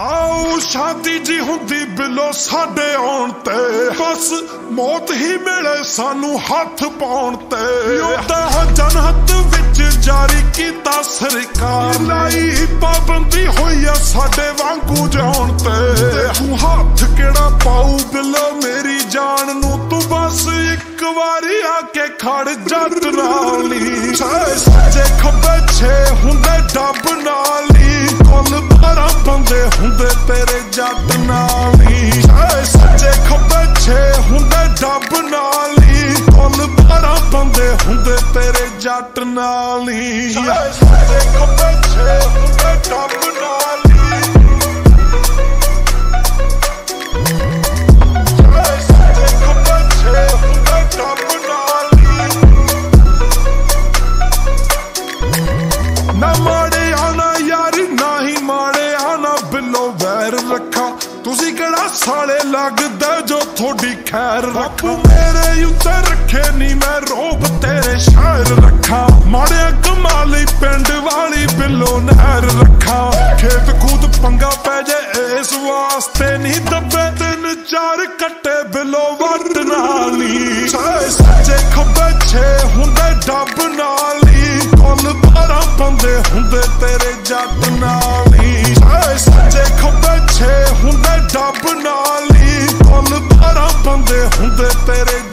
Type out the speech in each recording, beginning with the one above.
ਆਉ ਸ਼ਾਦੀ ਜੀ ਹੁੰਦੀ ਬਿਲੋ ਸਾਡੇ ਆਉਣ ਤੇ। ਬਸ ਮੌਤ ਹੀ ਮਿਲੇ ਸਾਨੂੰ ਹੱਥ ਪਾਉਣ ਤੇ। ਉਹਦਾ ਜਨਹਤ ਵਿੱਚ ਜਾਰੀ ਕੀਤਾ ਸਰਕਾਰ। ਲਈ ਪਾਬੰਦੀ ਹੋਈ ਆ ਸਾਡੇ ਵਾਂਗੂ ਜਾਣ ਤੇ। ਤੂੰ ਹੱਥ ਕਿਹੜਾ ਪਾਉ ਬਿਲੋ ਮੇਰੀ ਜਾਨ ਨੂੰ? ਤੂੰ ਬਸ ਇੱਕ ਵਾਰੀ ਆ ਕੇ ਖੜ ਜੱਟ ਨਾਲੀ ਸੱਚੇ ਖੱਬੇ ਛੇ ਹੁੰਦੇ ਡੱਬ ਨਾਲ। ਕੁੱਲ ਬਾਰਾਂ ਬੰਦੇ ਹੁੰਦੇ ਤੇਰੇ ਜੱਟ ਨਾਲੀ। ਸੱਚੇ ਖੱਬੇ ਛੇ ਹੁੰਦੇ ਡੱਬ ਨਾਲ। ਹੀ ਕੁੱਲ ਬਾਰਾਂ ਬੰਦੇ ਹੁੰਦੇ ਤੇਰੇ ਜੱਟ ਨਾਲੀ। ਸੱਚੇ ਖੱਬੇ ਛੇ ਹੁੰਦੇ ਡੱਬ ਨਾਲ। ਸੱਚੇ ਖੈਰ ਰੱਖੋ। ਮੇਰੇ ਉੱਤੇ ਰੱਖੇ ਨਹੀਂ ਮੈਂ ਰੋਬ ਤੇਰੇ ਸ਼ਾਇਰ ਰੱਖਾ। ਮਾੜਿਆ ਕਮਾਲੀ ਪਿੰਡ ਵਾਲੀ ਬਿੱਲੋ ਨਹਿਰ ਰੱਖਾ। ਖੇਤ ਖੂਦ ਪੰਗਾ ਪੈ ਜੇ ਇਸ ਵਾਸਤੇ ਨਹੀਂ ਦੱਬੇ ਤਿੰਨ ਚਾਰ ਕੱਟੇ ਬਿੱਲੋ ਵੱਟ ਨਾਲੀ ਸੱਚੇ ਖੱਬੇ ਛੇ ਹੁੰਦੇ ਡੱਬ ਨਾਲੀ ਕੁੱਲ ਬਾਰਾਂ ਬੰਦੇ ਹੁੰਦੇ ਤੇਰੇ ਜੱਟ ਨਾਲੀ।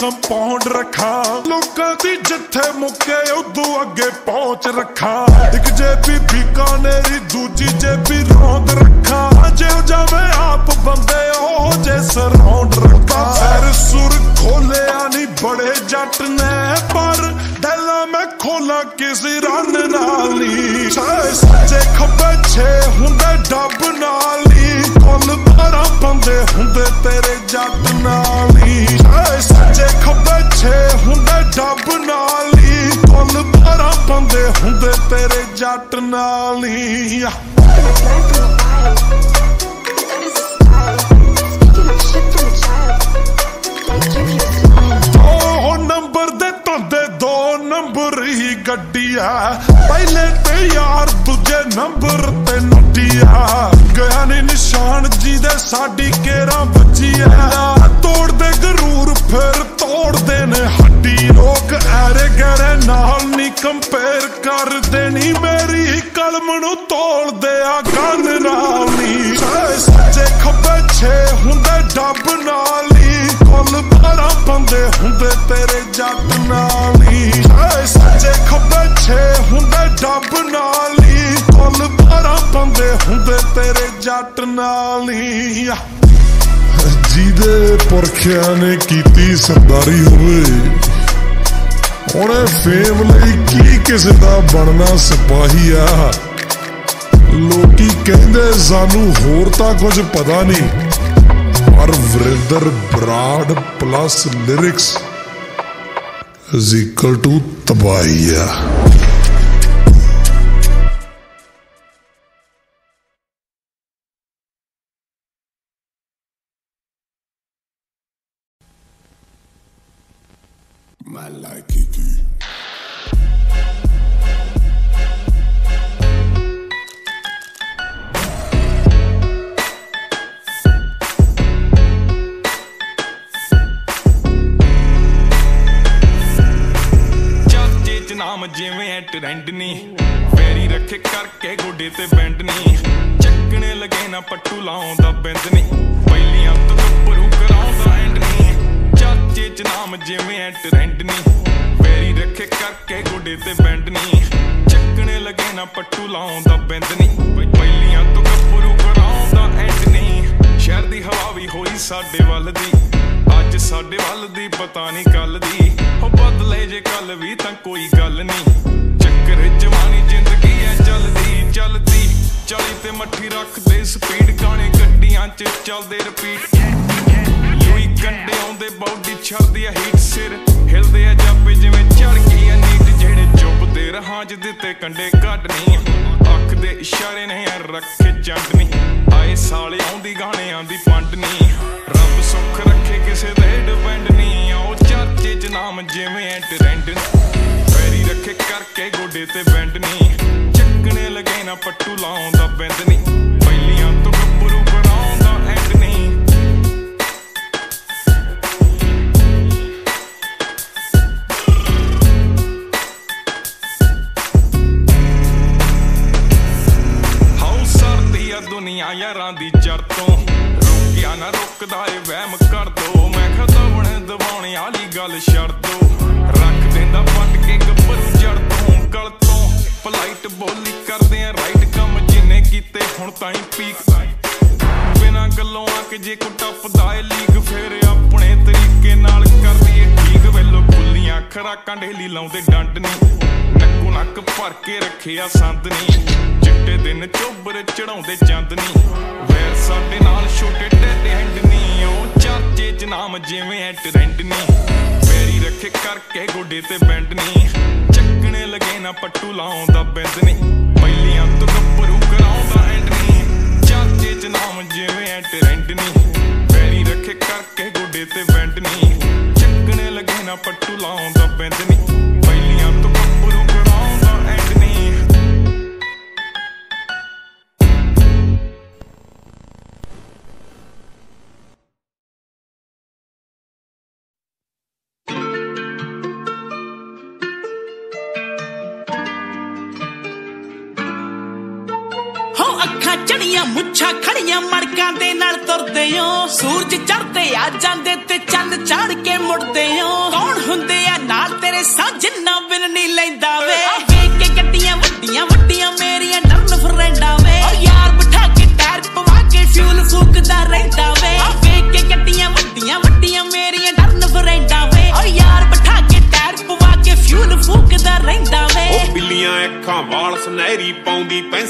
ਕੰਪਾਊਂਡ ਰੱਖਾਂ। ਲੋਕਾਂ ਦੀ ਜਿੱਥੇ ਮੁੱਕੇ ਉਦੋਂ ਅੱਗੇ ਪਹੁੰਚ ਰੱਖਾਂ। ਇੱਕ ਜੇਬੀ ਬੀਕਾਨੇਰੀ ਦੂਜੀ ਜੇਬੀ ਰੌਂਦ ਰੱਖਾਂ। ਜੇ ਜਾਵੇ ਆਪ ਬੰਦੇ ਉਹ ਜੇ ਸਰਾਉਂਡ ਰੱਖਾਂ। ਫਿਰ ਸੁਰ ਖੋਲਿਆ ਨਹੀਂ ਬੜੇ ਜੱਟ ਨੇ। ਪਰ ਡੈਲਾ ਮੈਂ ਖੋਲਾ ਕਿਸੇ ਰੰਨ ਨਾਲੀ ਸੱਚੇ ਖੱਬੇ ਛੇ ਹੁੰਦੇ ਡੱਬ ਨਾਲੀ ਕੁੱਲ ਬਾਰਾਂ ਬੰਦੇ ਹੁੰਦੇ ਤੇਰੇ ਜੱਟ ਨਾਲੀ ਸੱਚੇ ਖੱਬੇ ਛੇ ਹੁੰਦੇ ਡੱਬ ਨਾਲੀ ਕੁੱਲ ਬਾਰਾਂ ਬੰਦੇ ਹੁੰਦੇ ਤੇਰੇ ਜੱਟ ਨਾਲ। ਉਹ ਨੰਬਰ ਦੋ ਨੰਬਰ ਹੀ ਗੱਡੀ ਆ। ਪਹਿਲੇ ਤੇ ਯਾਰ, ਦੂਜੇ ਨੰਬਰ ਤੇ ਨੱਟੀ ਗਿਆ ਨੀ ਨਿਸ਼ਾਨ ਜੀ ਦੇ ਸਾਡੀ ਕੇਰਾ ਬੱਜੀ ਆ। ਤੋੜਦੇ ਗਰੂਰ ਫਿਰ ਤੋੜਦੇ ਨੇ, ਹੱਡੀ ਲੋਕ ਐਰੇ ਗਰੇ ਨਾਲ ਨਹੀਂ ਕੰਪੇਅਰ ਕਰਦੇ ਨੀ ਮੇਰੀ ਕਲਮ ਨੂੰ ਤੋੜਦੇ ਆ ਗੰਨ ਨਾਲ ਨੀ। ਸੱਚੇ ਖੱਬੇ ਛੇ ਹੁੰਦੇ ਡੱਬ ਨਾਲੀ ਕੁੱਲ ਬਾਰਾਂ ਬੰਦੇ ਹੁੰਦੇ ਤੇਰੇ ਜੱਟ ਨਾਲੀ ਸੱਚੇ ਖੱਬੇ ਛੇ ਹੁੰਦੇ ਡੱਬ ਨਾਲ ਨਾਲੀ ਕੁੱਲ ਭਰਾ ਬੰਦੇ ਹੁੰਦੇ ਤੇਰੇ ਜੱਟ ਨਾਲੀ ਜਿਹਦੇ ਪੁਰਖਿਆਂ ਨੇ ਕੀਤੀ ਸਰਦਾਰੀ ਹੋਵੇ। ਉਹਨੇ ਫੇਮ ਲਈ ਕੀ ਕਿਸੇ ਦਾ ਬਣਨਾ ਸਿਪਾਹੀ ਆ ਲੋਕੀ ਕਹਿੰਦੇ ਸਾਨੂੰ ਹੋਰ ਤਾਂ ਕੁਝ ਪਤਾ ਨਹੀਂ। ਪਰ Varinder Brar plus lyrics is equal to ਤਬਾਹੀ ਆ My like it. ਚ ਨਾਮ ਜਿਵੇਂ ਐ ਟ੍ਰੈਂਡ ਨਹੀਂ ਫੇਰੀ ਰੱਖੇ ਕਰਕੇ ਗੋਡੇ ਤੇ ਬੈਂਡ ਨਹੀਂ ਚੱਕਣੇ ਲਗੇ ਨਾ ਪੱਟੂ ਲਾਉਂਦਾ ਬਿੰਦ ਚੱਕਣੇ ਨਾ ਪੱਟੂ ਲਾਉਂਦਾ ਬਿੰਦ ਨਹੀਂ ਪਹਿਲੀਆਂ ਤੋਂ ਗੱਭਰੂ ਕਰਾਉਂਦਾ ਐਂਡ ਨਹੀਂ ਸ਼ਹਿਰ ਦੀ ਹਵਾ ਵੀ ਹੋਈ ਸਾਡੇ ਵੱਲ ਦੀ। ਅੱਜ ਸਾਡੇ ਵੱਲ ਦੀ ਪਤਾ ਨਹੀਂ ਕੱਲ ਦੀ। ਹੋ ਬਦਲੇ ਜੇ ਕੱਲ ਵੀ ਤਾਂ ਕੋਈ ਗੱਲ ਨਹੀਂ ਚੱਕਰ ਜਵਾਨੀ ਜ਼ਿੰਦਗੀ ਐ ਚੱਲਦੀ ਚੱਲਦੀ। ਚਾਲੀ ਤੇ ਮੱਠੀ ਰੱਖਦੇ ਸਪੀਡ ਗਾਣੇ ਗੱਡੀਆਂ 'ਚ ਚੱਲਦੇ ਰਿਪੀਟ ਲੂਈ ਕੰਡੇ ਆਉਂਦੇ, ਬੌਡੀ ਛੜਦੀ ਆ ਹੀਟ ਸਿਰ। ਹਿਲਦੇ ਆ ਜਾਪੇ ਜਿਵੇਂ ਚੜ ਗਈ ਰਹਾਂ ਚ ਦਿੱਤੇ ਕੰਡੇ ਕੱਢ ਅੱਖ ਦੇ ਇਸ਼ਾਰੇ ਨੇ ਰੱਖੇ ਚੰਦਨੀ ਆਏ ਸਾਲੇ ਆਉਂਦੀ ਗਾਣਿਆਂ ਦੀ ਪੰਡਨੀ ਰੱਬ ਸੁੱਖ ਰੱਖੇ ਕਿਸੇ ਦੇ ਡਿਪੈਂਡ ਨਹੀਂ ਉਹ ਚਰਚੇ ਚ ਨਾਮ ਜਿਵੇਂ ਐ ਟ੍ਰੈਂਡ ਫੈਰੀ ਰੱਖੇ ਕਰਕੇ ਗੋਡੇ ਤੇ ਬੈਂਡ ਨਹੀਂ ਚੱਕਣੇ ਲਗੇ ਨਾ ਪੱਟੂ ਲਾਉਂਦਾ ਬਿੰਦ ਨਹੀਂ ਆ ਯਾਰਾਂ ਦੀ ਜੜ ਰੁਕਿਆ ਨਾ ਰੁਕਦਾ ਏ, ਵਹਿਮ ਕਰ ਦੋ। ਮੈਂ ਖਤਵਣ ਦਵਾਉਣੇ ਵਾਲੀ ਗੱਲ ਛੱਡ ਦੋ। ਰੱਖ ਦਿੰਦਾ ਪੱਟ ਕੇ ਗੱਭਰੂ ਜੜ ਤੋਂ ਗਲ ਤੋਂ ਪਲਾਈਟ ਬੋਲੀ ਕਰਦੇ ਆ ਰਾਈਟ ਕੰਮ ਜਿਨੇ ਕੀਤੇ ਹੁਣ ਤਾਈਂ ਪੀਕ ਬਿਨਾ ਗੱਲੋਂ ਆ ਕੇ ਜੇ ਕੋ ਟੱਪਦਾ ਏ ਲੀਗ ਫੇਰ ਆਪਣੇ ਤਰੀਕੇ ਨਾਲ ਕਰਦੀ ਏ ਠੀਕ। ਵੇਲੋ ਖੁੱਲੀਆਂ ਖਰਾਕਾਂ ਢੇਲੀ ਲਾਉਂਦੇ ਡੰਡ ਨਹੀਂ ਨੱਕੋ ਨੱਕ ਭਰ ਕੇ ਰੱਖਿਆ ਸੰਦ ਨਹੀਂ ਦਿਨ ਚੋਬਰ ਚੜਾਉਂਦੇ ਚੰਦ ਵੈਰ ਸਾਡੇ ਨਾਲ ਛੋਟੇ ਟੇਡੇ ਹੈਂਡ ਨਹੀਂ ਉਹ ਚਾਚੇ ਚ ਨਾਮ ਜਿਵੇਂ ਐ ਟ੍ਰੈਂਡ ਨਹੀਂ ਪੈਰੀ ਰੱਖੇ ਕਰਕੇ ਗੋਡੇ ਤੇ ਬੈਂਡ ਨਹੀਂ ਚੱਕਣੇ ਲਗੇ ਨਾ ਪੱਟੂ ਲਾਉਂਦਾ ਬਿੰਦ ਨਹੀਂ ਪਹਿਲੀਆਂ ਤੋਂ ਗੱਭਰੂ ਕਰਾਉਂਦਾ ਐਂਡ ਨਹੀਂ ਚਾਚੇ ਚ ਨਾਮ ਜਿਵੇਂ ਐ ਟ੍ਰੈਂਡ ਨਹੀਂ ਪੈਰੀ ਰੱਖੇ ਕਰਕੇ ਗੋਡੇ ਤੇ ਬੈਂਡ ਨਹੀਂ ਚੱਕਣੇ ਲਗੇ ਨਾ ਪੱਟੂ ਲਾਉਂਦਾ ਬਿੰਦ ਨਹੀਂ ਪਹਿਲੀਆਂ ਤੋਂ ਅੱਖਾਂ ਮੁੱਛਾਂ ਖੜੀਆਂ ਮੜਕਾਂ ਦੇ ਨਾਲ ਤੁਰਦੇ ਓ ਸੂਰਜ ਚੜਦੇ ਆ ਜਾਂਦੇ ਤੇ ਚੰਨ ਚੜ ਕੇ ਮੁੜਦੇ ਓ ਕੌਣ ਹੁੰਦੇ ਆ ਨਾਲ ਤੇਰੇ ਸਾਜਨਾ ਬਿਨ ਨਹੀਂ ਲੈਂਦਾ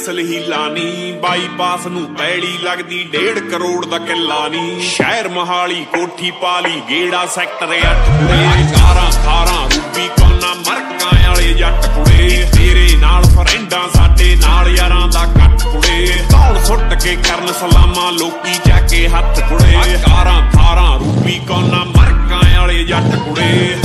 ਪਾਉਂਦੀ ਪੈਨਸਲ ਬਾਈਪਾਸ ਨੂੰ ਪੈੜੀ ਲੱਗਦੀ 1.5 ਕਰੋੜ ਦਾ ਕਿੱਲਾ ਨੀ। ਸ਼ਹਿਰ ਮਹਾਲੀ, ਕੋਠੀ ਪਾਲੀ, ਗੇੜਾ ਸੈਕਟਰ 8 ਕੁੜੇ। ਕਾਰਾਂ ਥਾਰਾਂ ਰੂਬੀ ਕੋਨਾ, ਮਰਕਾਂ ਵਾਲੇ ਜੱਟ ਕੁੜੇ। ਤੇਰੇ ਨਾਲ ਫਰੈਂਡਾਂ, ਸਾਡੇ ਨਾਲ ਯਾਰਾਂ ਦਾ ਕੱਟ ਕੁੜੇ। ਕੌਣ ਸੁੱਟ ਕੇ ਕਰਨ ਸਲਾਮਾਂ, ਲੋਕੀ ਜਾ ਕੇ ਹੱਥ ਕੁੜੇ। ਕਾਰਾਂ ਥਾਰਾਂ ਰੂਬੀ ਕੋਨਾ, ਮਰਕਾਂ ਵਾਲੇ ਜੱਟ ਕੁੜੇ।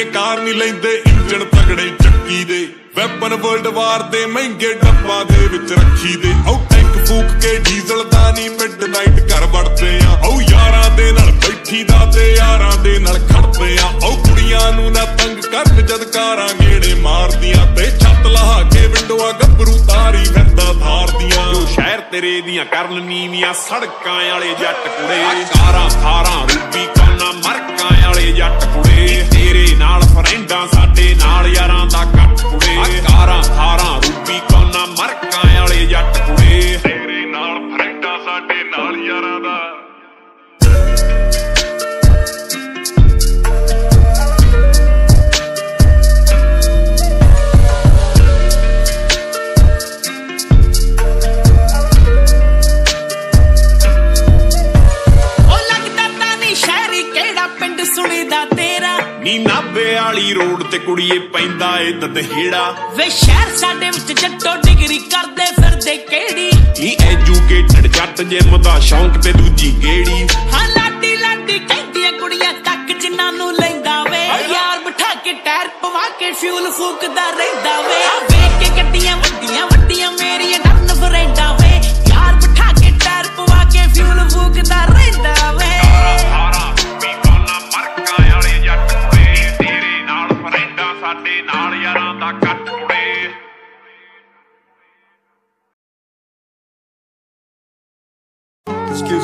ਕੇ ਕਾਰ ਨਹੀਂ ਲੈਂਦੇ, ਇੰਜਣ ਤਗੜੇ ਚੱਕੀ ਦੇ। ਵੈਪਨ ਵਰਲਡ ਵਾਰ ਦੇ ਮਹਿੰਗੇ ਡੱਬਾ ਦੇ ਵਿੱਚ ਰੱਖੀ ਦੇ। ਉਹ ਟੈਂਕ ਫੂਕ ਕੇ ਡੀਜ਼ਲ ਦਾ ਨਹੀਂ ਮਿਡਨਾਈਟ ਘਰ ਵੜਦੇ ਆ। ਉਹ ਯਾਰਾਂ ਦੇ ਨਾਲ ਬੈਠੀ ਦਾ ਤੇ ਯਾਰਾਂ ਦੇ ਨਾਲ ਖੜਦੇ ਆ। ਉਹ ਕੁੜੀਆਂ ਨੂੰ ਨਾ ਤੰਗ ਕਰਨ ਜਦ ਕਾਰਾਂ ਗੇੜੇ ਮਾਰਦੀਆਂ। ਤੇ ਛੱਤ ਲਹਾ ਕੇ ਵਿੰਡੋਆਂ ਗੱਭਰੂ ਤਾਰੀ ਫਿਰਦਾ ਥਾਰਦੀਆਂ ਜੋ ਸ਼ਹਿਰ ਤੇਰੇ ਦੀਆਂ ਕਰਨ ਨੀਵੀਆਂ ਸੜਕਾਂ ਵਾਲੇ ਜੱਟ ਕੁੜੇ। ਕਾਰਾਂ ਥਾਰਾਂ, ਰੂਬੀ ਕੋਨਾ ਮਰਕਾਂ ਵਾਲੇ ਜੱਟ ਕੁੜੇ। ਫਰੈਂਡਾਂ ਸਾਡੇ ਨਾਲ ਯਾਰਾਂ ਦਾ ਕੱਟ ਕੁੜੇ ਕਾਰਾਂ ਥਾਰਾਂ ਕੁੜੀਏ ਪੈਂਦਾ ਏ ਦਦਹੇੜਾ। ਵੇ ਸ਼ਹਿਰ ਸਾਡੇ ਵਿੱਚ ਜੱਟੋ ਡਿਗਰੀ ਕਰਦੇ ਫਿਰਦੇ ਕਿਹੜੀ? ਨੀ ਐਜੂਕੇਟਡ ਜੱਟ ਜਿਮ ਦਾ ਸ਼ੌਂਕ ਤੇ ਦੂਜੀ ਗੇੜੀ ਹਾਂ ਲਾਡੀ ਲਾਡੀ ਕਹਿੰਦੀਆਂ ਕੁੜੀਆਂ ਤੱਕ ਜਿਨ੍ਹਾਂ ਨੂੰ ਲੈਂਦਾ ਵੇ। ਯਾਰ ਬਿਠਾ ਕੇ ਟਾਇਰ ਪਵਾ ਕੇ ਫਿਊਲ ਫੂਕਦਾ ਰਹਿੰਦਾ ਵੇ। ਵੇਖ ਕੇ ਗੱਡੀਆਂ ਵੱਡੀਆਂ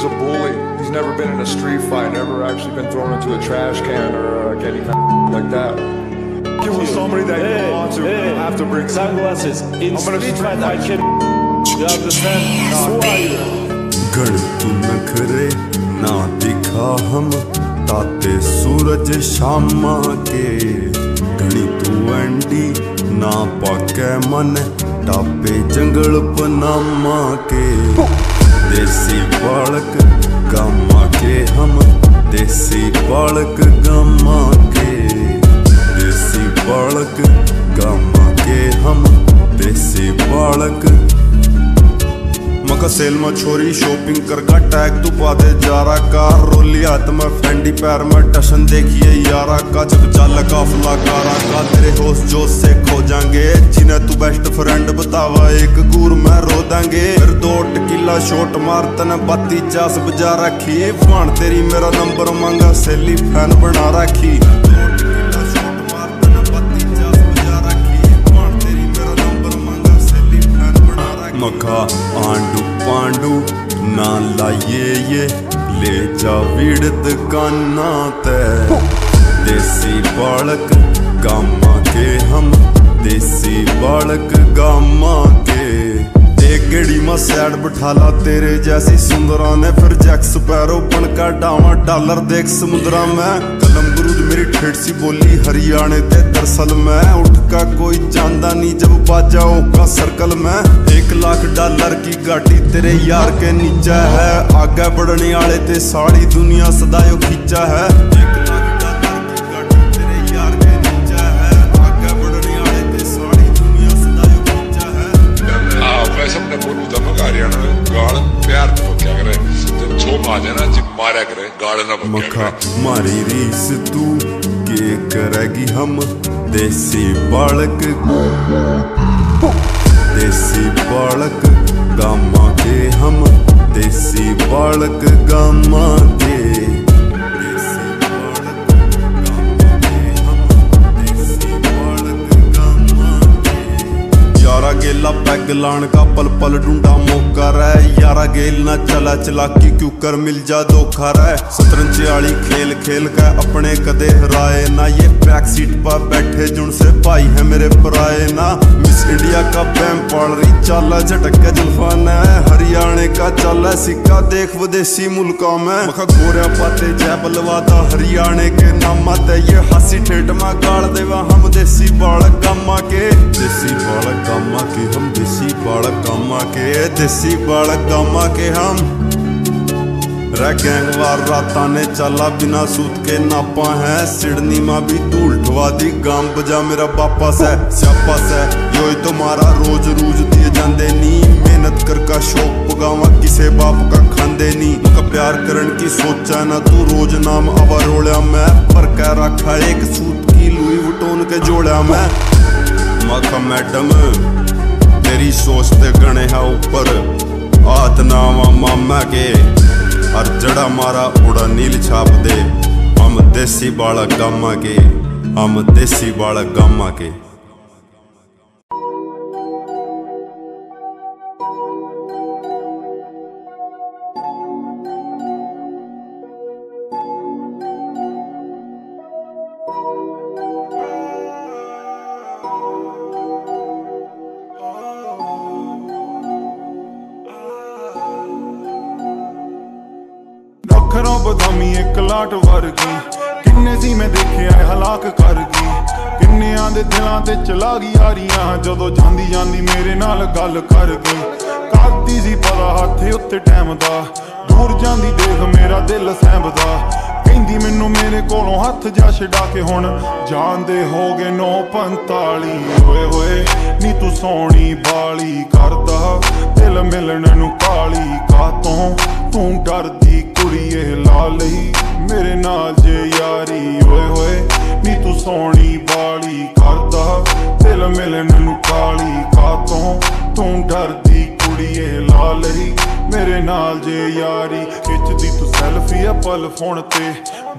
is a bully. He's never been in a street fight, never actually been thrown into a trash can or uh, like any like that. Get with somebody that you want to. You don't have to bring Sunglasses. In I'm gonna street street fight, I fight can. You understand? Who are you? गण तू नखरे ना दिखा हम ताते सूरज शामा के गणी तू एंडी ना पाके मन टापे जंगल पनामा के देसी बालक गामा के हम, देसी बालक गामा के देसी बालक गामा के हम, देसी बालक। मका सेल में छोरी शॉपिंग कर का टैग तू पाते जारा का रोली हाथ में फेंडी पैर में टशन देखिए यारा का। जब चल काफला कारा का, तेरे होश जोश से खो जाएँगे। जिन्हें तू बेस्ट फ्रेंड बतावा, एक गुर ਪਹਿਲਾ ਸ਼ੋਟ ਮਾਰ ਤਨ ਬੱਤੀ ਚਾਸ ਬਜਾ ਰੱਖੀ। ਭਾਣ ਤੇਰੀ ਮੇਰਾ ਨੰਬਰ ਮੰਗਾ ਸੇਲੀ ਫੈਨ ਬਣਾ ਰੱਖੀ। ਮਖਾ ਆਂਡੂ ਪਾਂਡੂ, ਨਾ ਲਾਈਏ ਇਹ ਲੈ ਜਾ ਵੀੜ ਦੁਕਾਨਾਂ ਤੇ। ਦੇਸੀ ਬਾਲਕ ਗਾਮਾ ਕੇ ਹਮ, ਦੇਸੀ ਬਾਲਕ ਗਾਮਾ ਕੇ ਨਾ ਸੈਡ ਬਠਾਲਾ ਤੇਰੇ ਜੈਸੀ ਸੁੰਦਰਾਂ ਨੇ ਫਿਰ ਜੈਕਸ ਪੈਰੋ ਬਣ ਕਾ ਡਾਵਾਂ ਡਾਲਰ ਦੇਖ ਸਮੁੰਦਰਾਂ ਮੈਂ। ਕਲਮ ਗੁਰੂ ਦੀ ਮੇਰੀ ਠੇੜ ਸੀ ਬੋਲੀ, ਹਰਿਆਣੇ ਤੇ ਦਰਸਲ ਮੈਂ। ਉੱਠ ਕਾ ਕੋਈ ਜਾਂਦਾ ਨਹੀਂ ਜਬ ਬਾਜਾ ਓਕਾ ਸਰਕਲ ਮੈਂ। 1 ਲੱਖ ਡਾਲਰ ਕੀ ਗਾਟੀ ਤੇਰੇ ਯਾਰ ਕੇ ਨੀਚਾ ਹੈ। ਆਗੇ ਬੜਨੇ ਵਾਲੇ ਤੇ ਸਾਰੀ ਦੁਨੀਆ ਸਦਾ ਉਹ ਖਿੱਚਾ ਹੈ। ਭਿਖਾਰੀਆਂ ਨੂੰ ਗਾਲ ਪਿਆਰ ਤੋਂ ਬਕਿਆ ਕਰੇ ਤੇ ਛੋ ਮਾਜੇ ਨਾ ਜੀ ਮਾਰਿਆ ਕਰੇ ਗਾਲ ਨਾ ਬਕਿਆ ਕਰੇ। ਮਾਰੀ ਰੀਸ ਤੂੰ ਕੇ ਕਰੇਗੀ ਹਮ? ਦੇਸੀ ਬਾਲਕ ਦੇਸੀ ਬਾਲਕ ਗਾਮਾ ਕੇ ਹਮ? ਦੇਸੀ ਬਾਲਕ ਗਾਮਾ ਕੇ ਵੇਲਾ ਪੈਗ ਲਾਣ ਕਾ ਪਲ ਪਲ ਡੁੰਡਾ ਮੋਕਾ ਰਹਿ। ਯਾਰਾ ਗੇਲ ਨਾ ਚਲਾ ਚਲਾਕੀ ਕਿਉਂ ਕਰ ਮਿਲ ਜਾ ਧੋਖਾ ਰਹਿ। ਸਤਰੰਜ ਵਾਲੀ ਖੇਲ ਖੇਲ ਕਾ ਆਪਣੇ ਕਦੇ ਹਰਾਏ ਨਾ। ਇਹ ਬੈਕ ਸੀਟ ਪਾ ਬੈਠੇ ਜੁਣ ਸੇ ਭਾਈ ਹੈ ਮੇਰੇ ਪਰਾਏ ਨਾ। ਮਿਸ ਇੰਡੀਆ ਕਾ ਬੈਮ ਪਾਲ ਰਹੀ ਚਾਲਾ ਝਟਕ ਜਲਫਾਨਾ ਹਰਿਆਣੇ ਕਾ ਚਾਲਾ ਸਿੱਕਾ ਦੇਖ ਵਿਦੇਸੀ ਮੁਲਕਾਂ ਮੈਂ। ਮਖਾ ਗੋਰਿਆ ਪਾਤੇ ਜੈ ਬਲਵਾਦਾ ਹਰਿਆਣੇ ਕੇ ਨਾਮਾ ਤੇ ਇਹ ਹਾਸੀ ਠੇਟ ਮਾ ਗਾਲ ਦੇਵਾ। ਹਮ ਦੇਸੀ ਬਾਲ ਕਾਮਾ ਕੇ, ਦੇਸੀ ਬਾਲ ਕਾਮਾ ਕੇ। बालक गामा के हम देसी बालक गामा के देसी बालक गामा के हम रह गैंगवार राता ने चला बिना सूत के नापा है सिडनी माँ भी धूल ठवा दी गाम बजा मेरा बापा से स्यापा से यो ही तुम्हारा रोज रूज दिए जांदे नी मेहनत कर का शौक पगावा किसे बाप का खांदे नी का प्यार करन की सोचा ना तू रोज नाम आवा रोड़ा मैं पर कह रखा एक सूत की लुई वटोन के जोड़ा मैं मखा मैडम ਤੇਰੀ ਸੋਚ ਤੇ ਗਣਿਆ ਉੱਪਰ। ਆਤ ਨਾਵਾ ਮਾਮਾ ਕੇ। ਹਰ ਜੜਾ ਮਾਰਾ ਉੜਾ ਨੀਲ ਛਾਪ ਦੇ। ਹਮ ਦੇਸੀ ਵਾਲਾ ਗਾਮਾ ਕੇ। ਹਮ ਦੇਸੀ ਵਾਲਾ ਗਾਮਾ ਕੇ। के ਇੱਕ ਲਾਟ ਵਰਗੀ। ਕਿੰਨੇ ਸੀ ਮੈਂ ਦੇਖਿਆ ਹਲਾਕ ਕਰ ਗਈ ਕਿੰਨਿਆਂ ਦੇ ਦਿਲਾਂ ਤੇ ਚਲਾ ਗਈ ਯਾਰੀਆਂ ਜਦੋਂ ਜਾਂਦੀ ਜਾਂਦੀ ਮੇਰੇ ਨਾਲ ਗੱਲ ਕਰ ਗਈ ਕਰਦੀ ਸੀ ਪਤਾ ਹੱਥੇ ਉੱਤੇ ਟਾਈਮ ਦਾ। ਦੂਰ ਜਾਂਦੀ ਦੇਖ ਮੇਰਾ ਦਿਲ ਸਹਿਬਦਾ ਕਹਿੰਦੀ ਮੈਨੂੰ ਮੇਰੇ ਕੋਲੋਂ ਹੱਥ ਜਾ ਛਡਾ ਕੇ ਹੁਣ। ਜਾਂਦੇ ਹੋ ਗਏ 945 ਓਏ ਹੋਏ, ਨੀ ਤੂੰ ਸੋਹਣੀ ਬਾਲੀ ਕਰਦਾ। ਦਿਲ ਮਿਲਣ ਨੂੰ ਕਾਲੀ ਕਾਤੋਂ ਤੂੰ ਡਰਦੀ ਫੋਨ ਤੇ।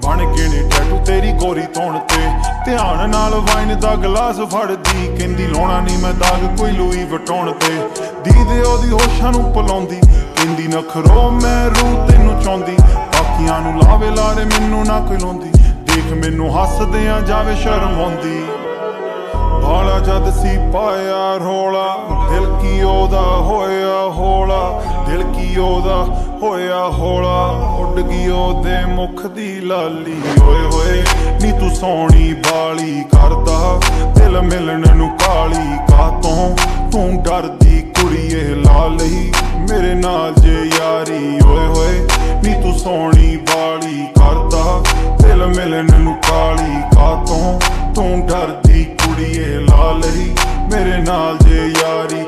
ਬਣ ਕੇ ਨੇ ਟੈਟੂ ਤੇਰੀ ਗੋਰੀ ਤੋਣ ਤੇ। ਧਿਆਨ ਨਾਲ ਵਾਈਨ ਦਾ ਗਲਾਸ ਫੜਦੀ। ਕਹਿੰਦੀ ਲਾਉਣਾ ਨਹੀਂ ਮੈਂ ਦਾਗ ਕੋਈ ਲੂਈ ਵਟਾਉਣ ਤੇ। ਦੀਦੇ ਉਹਦੀ ਹੋਸ਼ਾਂ ਨੂੰ ਪਲਾਉਂਦੀ। ਇੰਦੀ ਨਖਰੋ, ਮੈਂ ਰੂਹ ਤੈਨੂੰ ਚਾਹੁੰਦੀ। ਬਾਕੀਆਂ ਨੂੰ ਲਾਵੇ ਲਾਰੇ, ਮੈਨੂੰ ਨਾ ਕੋਈ ਲਾਉਂਦੀ ਦੇਖ, ਮੈਨੂੰ ਹੱਸਦਿਆਂ ਜਾਵੇ ਸ਼ਰਮ ਆਉਂਦੀ। ਬਾਲਾ ਜਦ ਸੀ ਪਾਇਆ ਰੋਲਾ, ਦਿਲ ਕੀ ਉਹਦਾ ਹੋਇਆ ਹੋਲਾ, ਦਿਲ ਕੀ ਉਹਦਾ ਹੋਇਆ ਹੋਲਾ, ਉੱਡ ਗਈ ਉਹਦੇ ਮੁਖ ਦੀ ਲਾਲੀ। ਓਏ ਹੋਏ, ਨੀ ਤੂੰ ਸੋਹਣੀ ਬਾਲੀ ਕਰਦਾ, ਦਿਲ ਮਿਲਣ ਨੂੰ ਕਾਲੀ ਕਾਤੋਂ ਤੂੰ ਡਰਦੀ ਕੁੜੀਏ ਲਾ ਲਈ, ਮੇਰੇ ਨਾਲ ਜੇ ਯਾਰੀ। ਓਏ ਹੋਏ, ਨੀ ਤੂੰ ਸੋਹਣੀ ਬਾਲੀ ਕਰਦਾ, ਦਿਲ ਮਿਲਣ ਨੂੰ ਕਾਤੋਂ ਤੂੰ ਡਰਦੀ ਕੁੜੀਏ ਲਾ ਲਈ ਮੇਰੇ ਨਾਲ ਜੇ ਯਾਰੀ।